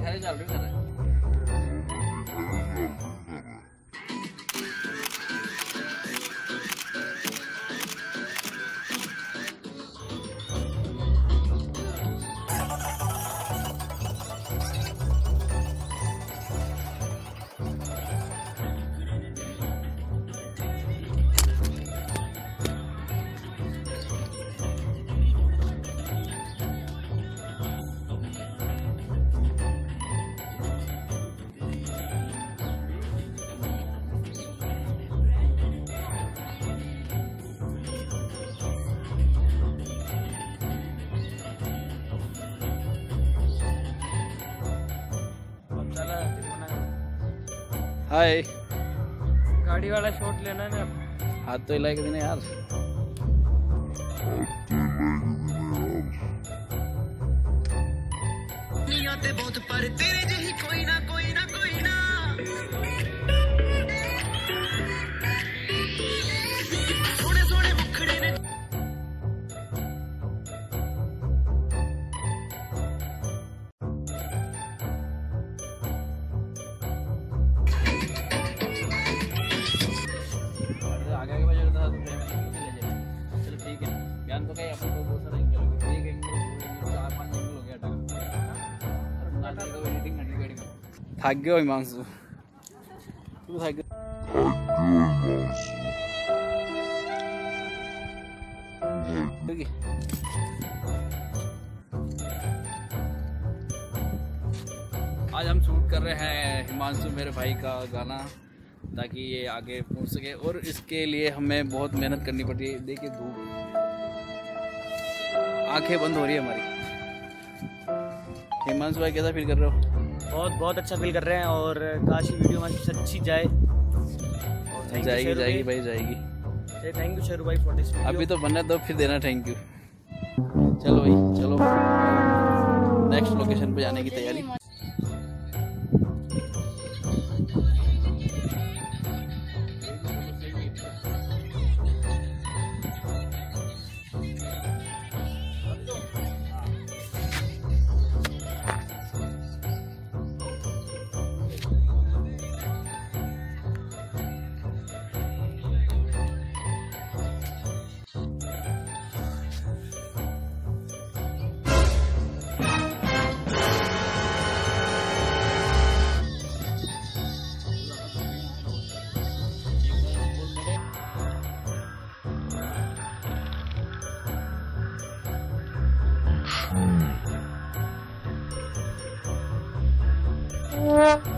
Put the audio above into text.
मैं दिखा रही चल रही कर हाय गाड़ी वाला शॉट लेना है ना हाथ तो हिलाएगा भी यार। बहुत पर तेरे जही कोई ना कोई ना थक गया ठीक है आज हम शूट कर रहे हैं हिमांशु मेरे भाई का गाना, ताकि ये आगे पहुँच सके और इसके लिए हमें बहुत मेहनत करनी पड़ती है देखिए धूप। आँखें बंद हो रही है हमारी। हिमांशु भाई कैसा फील कर रहे हो? बहुत बहुत अच्छा फील कर रहे हैं और काश वीडियो हमारी अच्छी जाए। जाएगी जाएगी भाई जाएगी। थैंक यू शेरू भाई फॉर दिस अभी तो बनना तो फिर देना थैंक यू चलो भाई चलो। नेक्स्ट लोकेशन पे जाने की तैयारी। 嗯